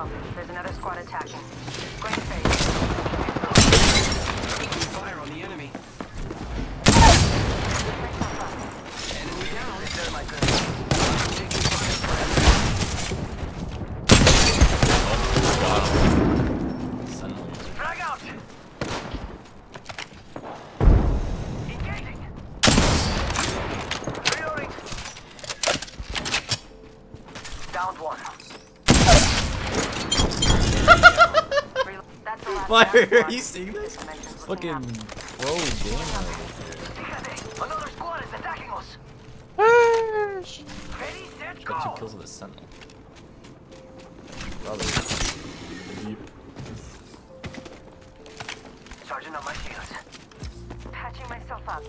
Hotel. There's another squad attacking. Going to. Taking fire on the enemy. enemy down. Dynamite gun. Taking fire, Round one. Fire. Are you seeing this? Fucking pro gamer. Another squad is attacking us. Push. Ready, set, Got two kills with a sentinel. Brother. Deep. Charging on my shields. Patching myself up.